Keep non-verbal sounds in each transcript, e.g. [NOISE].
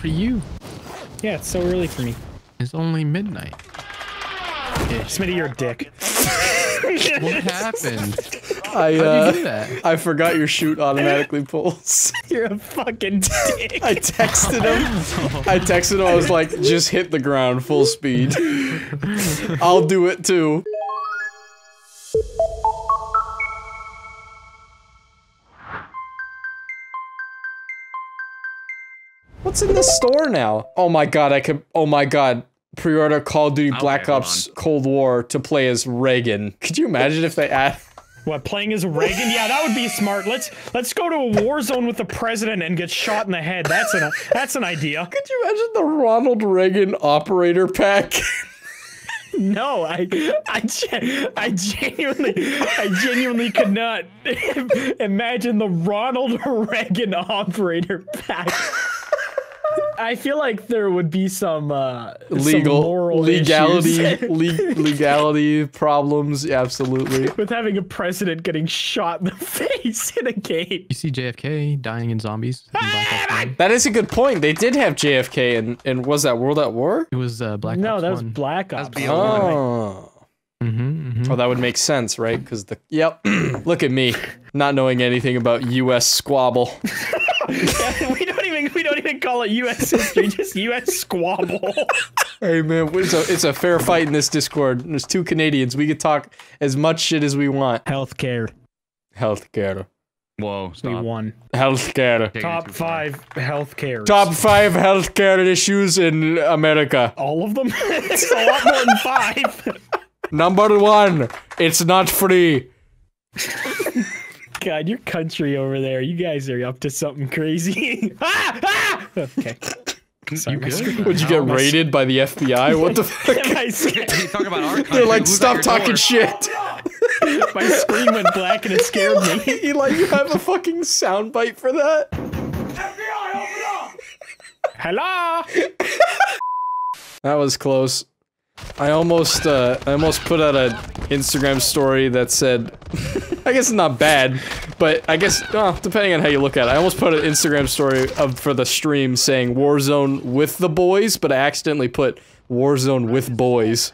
cheering for you. Yeah, it's so early for me. It's only midnight. Smitty, you're a dick. What [LAUGHS] happened? I How do you uh, do that? I forgot your shoot automatically pulls. [LAUGHS] You're a fucking dick. I texted him. I texted him. I was like, just hit the ground full speed. [LAUGHS] I'll do it too. What's in the store now? Oh my god, I could. Oh my god. Pre-order Call of Duty Black hold Ops Cold War to play as Reagan. Could you imagine if they add? [LAUGHS] What, playing as Reagan? Yeah, that would be smart. Let's let's go to a war zone with the president and get shot in the head. That's an that's an idea. Could you imagine the Ronald Reagan operator pack? [LAUGHS] No, I I I genuinely I genuinely could not [LAUGHS] imagine the Ronald Reagan operator pack. I feel like there would be some uh some Legal moral legality [LAUGHS] le- legality problems. Absolutely. with having a president getting shot in the face in a game. You see JFK dying in zombies? in Black That is a good point. They did have JFK and and was that World at War? It was uh, Black No, Ops that was 1. Black Ops. BO1. Oh. Mm-hmm, Oh, that would make sense, right? Because the yep. [CLEARS THROAT] Look at me, not knowing anything about U.S. squabble. [LAUGHS] we don't [LAUGHS] even we call it U.S. history, [LAUGHS] just U.S. squabble. Hey man, it's a it's a fair fight in this Discord. There's two Canadians. We could talk as much shit as we want. Healthcare, Healthcare. Whoa, we stop. won. Healthcare. Taking it Top too far. five healthcare. Top five healthcare issues in America. All of them? [LAUGHS] it's a lot more than five. Number one, it's not free. God, your country over there, you guys are up to something crazy. [LAUGHS] ah! Ah! Okay. Sorry, You good? Would you get raided by the FBI? [LAUGHS] What the fuck? my, screen, You talk about our country. They're like, stop talking door?" shit. [LAUGHS] my screen went black and it scared me. Eli, you have a fucking soundbite for that? FBI, open up! Hello? That was close. I almost, uh, I almost put out a Instagram story that said, [LAUGHS] I guess it's not bad, but I guess, well, depending on how you look at it, I almost put an Instagram story of for the stream saying Warzone with the boys, but I accidentally put Warzone with boys.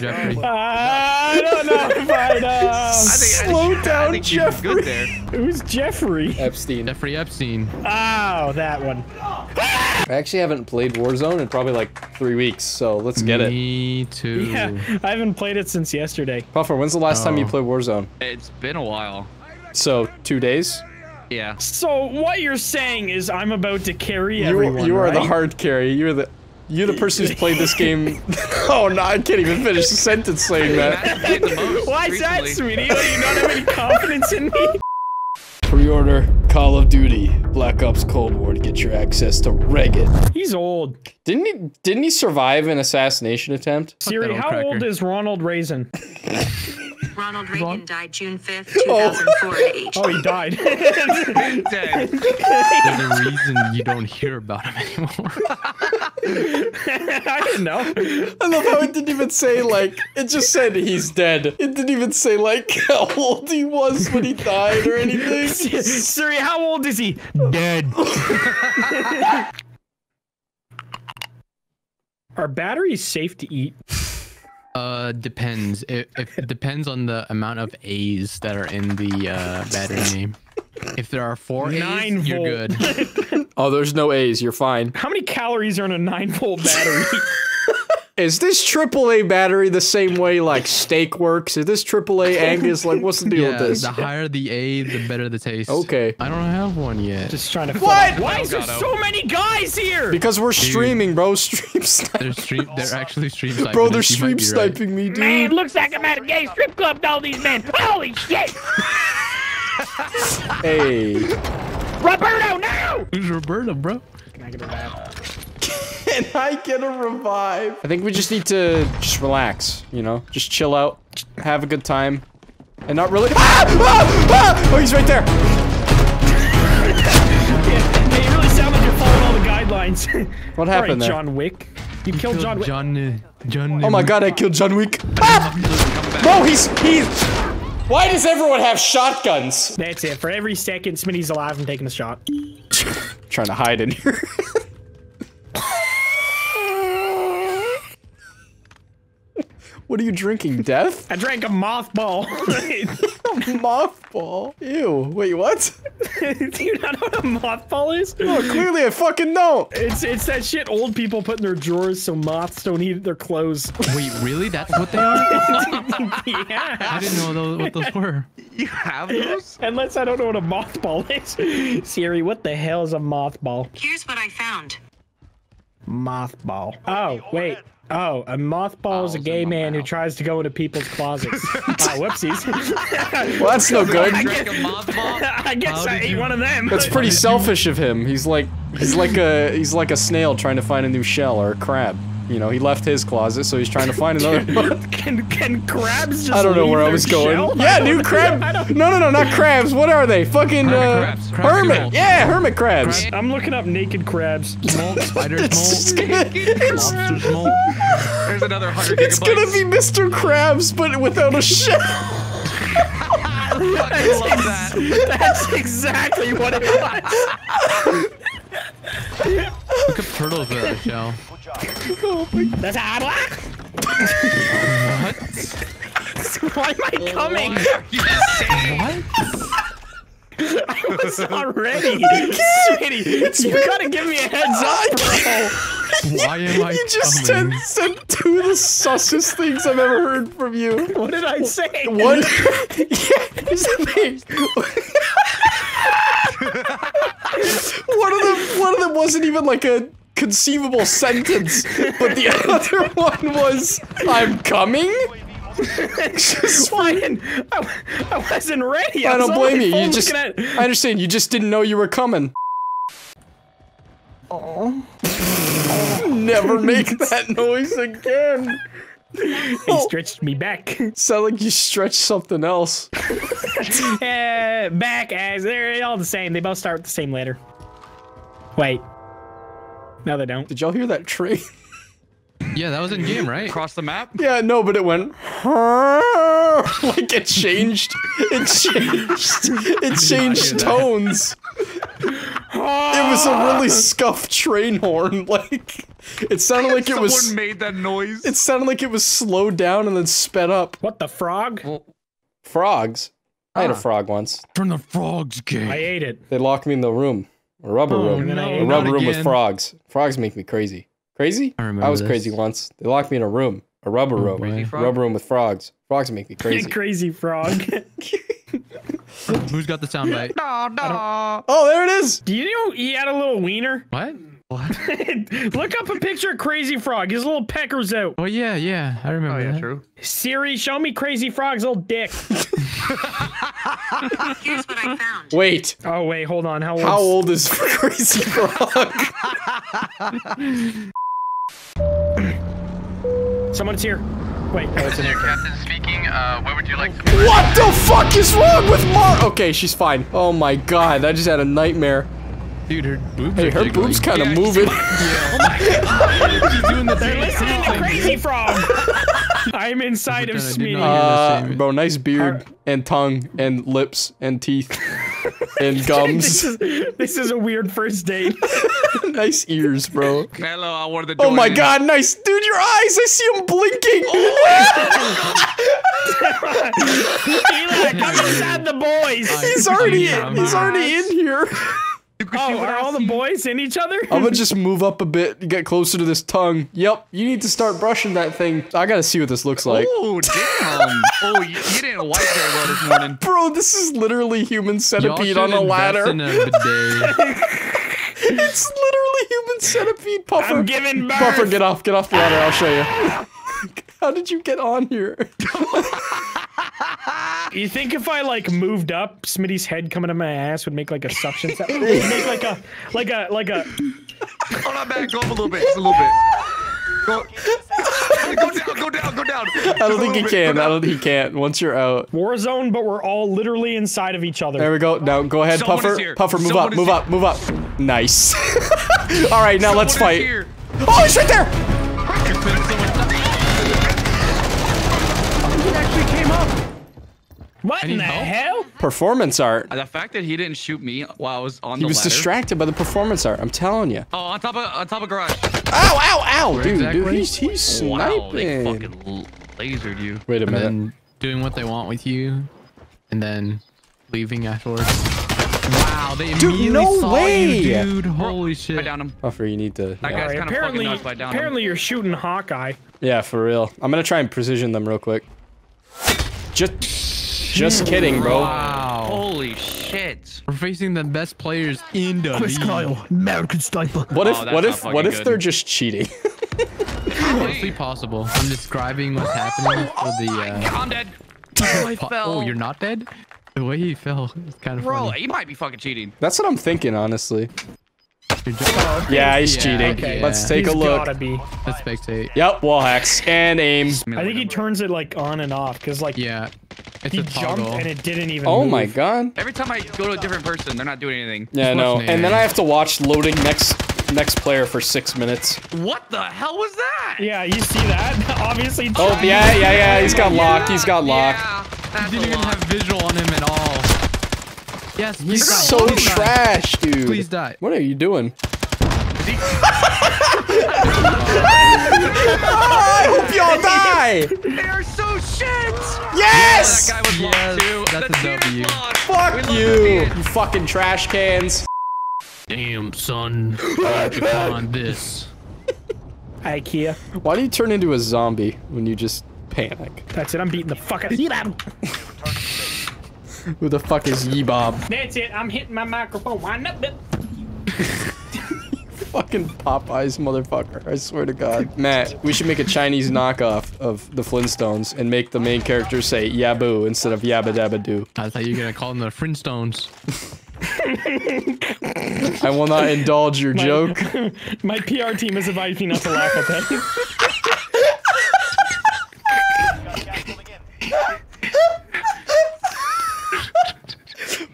Jeffrey. [LAUGHS] I don't know if I know. Slow I think, down, I think you did Jeffrey. good there. [LAUGHS] Who's Jeffrey? Epstein. Jeffrey Epstein. Oh, that one. I actually haven't played Warzone in probably like three weeks, so let's get it. Me too. [LAUGHS] Yeah, I haven't played it since yesterday. Puffer, when's the last time you Oh. played Warzone? It's been a while. So, two days? Yeah. So what you're saying is I'm about to carry You, everyone, you are the hard carry. You're the you're the person who's played this game. [LAUGHS] oh no, I can't even finish the sentence saying that. Matt played the Why is that, sweetie? Do you not have any [LAUGHS] confidence in me? Pre-order Call of Duty Black Ops Cold War to get your access to Reagan. He's old. Didn't he? Didn't he survive an assassination attempt? Siri, how cracker. old is Ronald Raisin? [LAUGHS] Ronald Reagan died June 5th, 2004 at age Oh, he died. Dead. There's a reason you don't hear about him anymore. [LAUGHS] I didn't know. I love how it didn't even say like it just said he's dead. It didn't even say like [LAUGHS] how old he was when he died or anything. [LAUGHS] Siri, how old is he? Dead. Are batteries safe to eat? Uh, depends. It, it depends on the amount of A's that are in the uh, battery name. If there are four Nine A's, you're volt. good. Oh, there's no A's. You're fine. How many calories are in a 9 volt battery? [LAUGHS] Is this AAA battery the same way like steak works? Is this AAA [LAUGHS] Angus? Like, what's the deal yeah, with this? the higher the A, the better the taste. Okay. I don't have one yet. Just trying to. What? Why is there so many guys here? Because we're streaming, bro. [LAUGHS] Stream sniping. They're stream. They're actually stream sniping. Bro, they're us. You might stream be right. sniping me, dude. Man, looks like I'm at a gay strip club to all these men. Holy shit! Hey. Roberto, no! [LAUGHS] Who's Roberto, bro? Can I get a rap? Can I get a revive? I think we just need to just relax, you know? Just chill out, have a good time, and not really- Ah! Ah! Ah! Oh, he's right there! Yeah, yeah, you really sound like you're following all the guidelines. [LAUGHS] What all right, happened there? John Wick. You killed John Wick. John. uh, John. Oh my god, I killed John Wick. Ah! Bro, he's- he's- Why does everyone have shotguns? That's it. For every second Smitty's alive, I'm taking a shot. [LAUGHS] Trying to hide in here. [LAUGHS] what are you drinking? Death? [LAUGHS] I drank a mothball. [LAUGHS] Mothball. Ew. Wait, what? [LAUGHS] Do you not know what a mothball is? Oh, clearly I fucking don't. It's it's that shit old people put in their drawers so moths don't eat their clothes. Wait, really? That's what they are? yeah. I didn't know those, what those were. You have those? Unless I don't know what a mothball is. Siri, what the hell is a mothball? Here's what I found. Mothball. Oh, wait. Oh, a mothball is a oh, gay in my man who tries to go into people's closets. oh, [LAUGHS] whoopsies. [LAUGHS] Well, that's no good. Drink a? [LAUGHS] I guess How I ate you- one of them. That's pretty selfish of him. He's like he's like a he's like a snail trying to find a new shell or a crab. You know, he left his closet, so he's trying to find another [LAUGHS] one. Can can crabs just I don't know where I was going. shell? Yeah, I dude, crab. No, no, no, not crabs. What are they? Fucking Hermit uh, crabs. Crabs hermit. evolve. Yeah, hermit crabs. I'm looking up naked crabs. Smoke, spider [LAUGHS] It's, smoke, it's. There's another 100 it's gonna be Mr. Krabs, but without a shell. I love that. That's exactly what it was. Look up turtles without a shell. That's how I What? Why am I coming? What? I was already. Sweetie, you gotta give me a heads up, bro. Why am I You just coming? said, said two of the sussest things I've ever heard from you. What did I say? One, [LAUGHS] yeah, here's the thing. one of them, one of them wasn't even like a conceivable sentence, but the [LAUGHS] other one was, "I'm coming." Just- [LAUGHS] Why didn't I, I wasn't ready. I was don't blame you. You just, at... I understand. You just didn't know you were coming. Oh. [LAUGHS] Never make that noise again. He stretched me back. Sound like you stretched something else. Eh, back as they're all the same. They both start with the same letter. Wait. No, they don't. Did y'all hear that train? [LAUGHS] Yeah, that was in game, right? Across the map? Yeah, no, but it went [LAUGHS] like it changed. It changed. It changed tones. It was a really [LAUGHS] scuffed train horn. Like it sounded like it Someone was. made that noise. It sounded like it was slowed down and then sped up. What the frog? Frogs. I had a Ah. frog once. Turn the frogs game. I ate it. They locked me in the room, a rubber Oh, room, and then I a ate rubber it room with frogs. Frogs make me crazy. Crazy? I remember was this. crazy once. They locked me in a room, a rubber Oh, room, boy. rubber room with frogs. Frogs make me [LAUGHS] crazy. Crazy frog. [LAUGHS] Who's got the soundbite? [LAUGHS] No, no. oh, there it is. Do you know he had a little wiener? What? [LAUGHS] Look up a picture of Crazy Frog. His little pecker's out. Oh yeah, yeah, I remember Oh, yeah, that. true. Siri, show me Crazy Frog's little dick. [LAUGHS] Here's what I found. Wait, Oh wait, hold on. How old? how old is [LAUGHS] Crazy Frog? Someone's here. Wait, oh, it's in there. Captain speaking. Uh, where would you like? what the fuck is wrong with Mar? Okay, she's fine. Oh my god, I just had a nightmare. Dude, her boobs Hey, are her jiggling. boobs kind of Yeah, moving. She's doing the They're listening to thing. Crazy Frog. [LAUGHS] I'm inside of Pretend I Smitty. Uh, bro, nice beard and tongue and lips and teeth [LAUGHS] and this gums. is this is a weird first date. [LAUGHS] nice ears, bro. Hello, I wanted to Oh my in. god, nice. Dude, your eyes, I see them blinking. Eli, come inside the boys. he's already he's already in here. You can see Oh, are all the boys in each other? I'm gonna [LAUGHS] just move up a bit, get closer to this tongue. Yep, you need to start brushing that thing. I gotta see what this looks like. Oh, [LAUGHS] damn. oh, you, you didn't wipe very well this morning. Bro, this is literally human centipede on a ladder. in a bidet. [LAUGHS] It's literally human centipede. Puffer, I'm giving birth. Puffer, get off, get off the ladder. I'll show you. How did you get on here? [LAUGHS] You think if I like moved up, Smitty's head coming to my ass would make like a suction sound? [LAUGHS] Make like a like a like a Hold on, back. Go up a little bit. Just a little bit. Go, go down, go down, go down. I don't think he can. I don't think he can't. Once you're out. war zone, but we're all literally inside of each other. There we go. Now go ahead, Someone Puffer. Puffer, move Someone up, move here. up, move up. Nice. [LAUGHS] All right, now let's fight. here. Oh, he's right there. What in the help? hell? Performance art. Uh, the fact that he didn't shoot me while I was on He the He was ladder. distracted by the performance art. I'm telling you. Oh, on top of on top of garage. Ow! Ow! Ow! Dude, dude, exactly? he's he's Wow, they sniping. fucking lasered you. Wait a And minute. then doing what they want with you, and then leaving afterwards. Wow, they immediately no saw way! you, dude. Holy I shit. down him. Buffer, you need to. That Yeah. guy's Alright, kind of fucking apparently, nuts by down him. apparently you're shooting Hawkeye. yeah, for real. I'm gonna try and precision them real quick. Just, just kidding, bro. Wow. Holy shit. We're facing the best players in the Chris league. Kyle, American sniper. What if? Oh, that's what if? What if good. they're just cheating? [LAUGHS] Honestly possible. I'm describing what's happening for the. Uh, I'm dead. [LAUGHS] Oh, I fell. oh, you're not dead? The way he fell [LAUGHS] is kind of Bro, funny. he might be fucking cheating. That's what I'm thinking, honestly. You're Yeah, he's Yeah, cheating. okay. Let's take He's a look. gotta be. let's spectate. Yep, wall hacks and aim. I think he turns it like on and off because like Yeah. It's he a jumped and it didn't even. Oh move. my god. Every time I go to a different person, they're not doing anything. Yeah, no. And then I have to watch loading next next player for six minutes. What the hell was that? Yeah, you see that? [LAUGHS] Obviously. Oh yeah, yeah, yeah. He's got locked. He's got locked. Yeah, that's didn't even lot. have visual on him at all. Yes, He's so die. trash, dude. Please die. What are you doing? I hope y'all die. They're so shit. Yes. That guy was Yes, too. that's the a team W. is lost. Fuck We you, you fucking trash cans. Damn, son. How'd you find this? IKEA. Why do you turn into a zombie when you just panic? That's it. I'm beating the fuck out of you. Who the fuck is Yebob? That's it. I'm hitting my microphone. Wind up, bit. Fucking Popeyes, motherfucker. I swear to God. Matt, we should make a Chinese knockoff of the Flintstones and make the main character say Yabu instead of Yabba Dabba Doo. I thought you were gonna call them the Flintstones. [LAUGHS] I will not indulge your joke. [LAUGHS] My PR team is advising me not to laugh at that.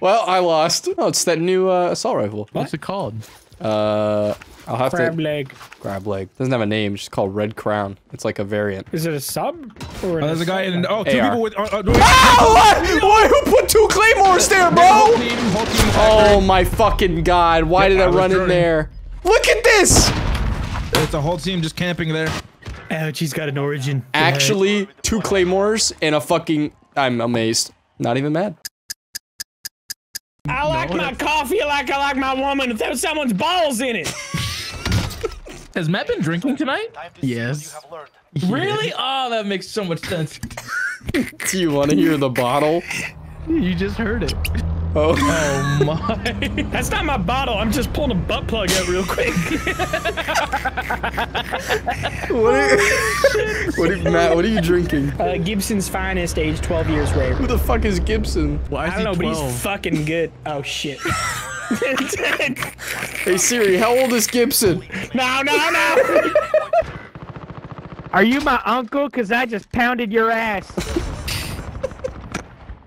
Well, I lost. Oh, it's that new uh, assault rifle. What's it called? Uh, I'll have Crab to leg. grab leg. Doesn't have a name. It's just called Red Crown. It's like a variant. Is it a sub? Or Oh, there's a guy in. Oh, two AR. people with. Uh, uh, wait, Oh, what? What? Who put two claymores there, whole team, whole team Oh my fucking god! Why did I I was run in there? Look at this! It's a whole team just camping there. Ouch, he's got an origin. Actually, two claymores and a fucking. I'm amazed. Not even mad. I like my coffee like I like my woman. If there's someone's balls in it. [LAUGHS] Has Matt been drinking tonight? Yes. Really? Oh, that makes so much sense. [LAUGHS] [LAUGHS] Do you want to hear the bottle? You just heard it. Oh, Oh [LAUGHS] my. That's not my bottle. I'm just pulling a butt plug out real quick. what are you, what are Matt? What are you drinking? Uh, Gibson's finest, age 12 years rare. Who the fuck is Gibson? Why is I don't know, he but he's fucking good. Oh shit. Hey Siri, how old is Gibson? No, no, no. Are you my uncle? Cause I just pounded your ass.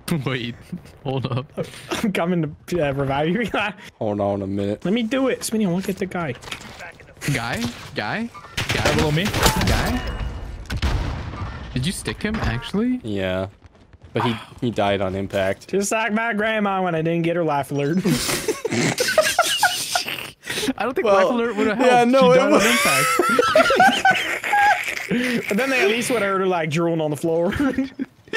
[LAUGHS] Wait, hold up. I'm coming to uh, revive you. [LAUGHS] Hold on a minute. Let me do it. Smitty, look at the guy. Guy? Guy? Guy? Follow me. Guy? Did you stick him, actually? Yeah, but he he died on impact. Just like my grandma when I didn't get her life alert. [LAUGHS] I don't think Well, Life Alert would have helped. yeah, no, She it died would- on impact. but [LAUGHS] then they at least would have heard her like drooling on the floor. [LAUGHS]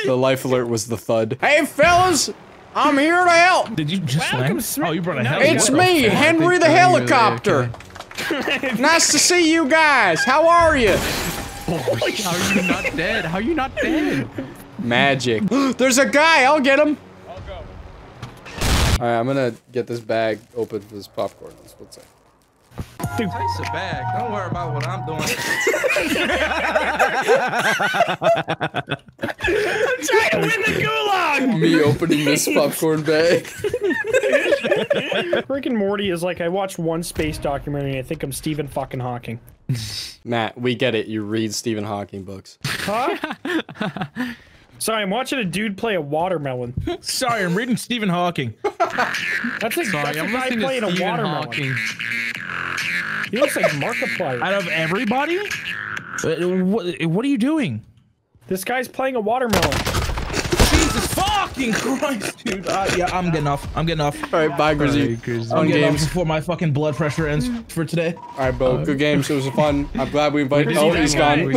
The life alert was the thud. Hey fellas, I'm here to help. Did you just Welcome, land? Oh, you brought a No, heli. It's me. Henry the think you're really helicopter. [LAUGHS] nice to see you guys. How are you? How are you not dead? How are you not dead? Magic. [GASPS] There's a guy. I'll get him. I'll go. All right, I'm gonna get this bag open for this popcorn. Just one second. Taste it back. Don't worry about what I'm doing. [LAUGHS] Try to win the gulag. Me opening this popcorn bag. [LAUGHS] Rick and Morty is like I watched one space documentary and I think I'm Stephen fucking Hawking. Matt, we get it. You read Stephen Hawking books. Huh? Sorry, I'm watching a dude play a watermelon. Sorry, I'm reading Stephen Hawking. That's a, Sorry, that's a I'm guy listening playing to a Stephen watermelon. Hawking. He looks like Markiplier. Out of everybody? Uh, What, what are you doing? This guy's playing a watermelon. Jesus fucking Christ, dude. Uh, yeah, I'm getting off. I'm getting off. All right, bye, Grizzy. I'm Fun getting games. off before my fucking blood pressure ends for today. All right, bro. Good games. It was fun. I'm glad we invited. Oh, he's gone.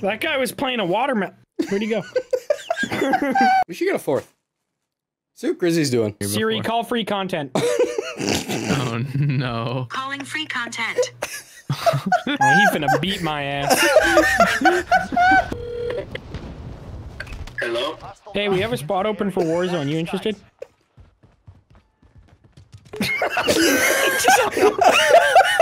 That guy was playing a watermelon. Where'd he go? [LAUGHS] We should get a fourth. See what Grizzy's doing. Siri, call free content. [LAUGHS] [LAUGHS] No. Calling free content. [LAUGHS] Oh, he finna beat my ass. Hello? Hey, we have a spot open for Warzone. You interested? [LAUGHS]